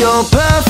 you're perfect.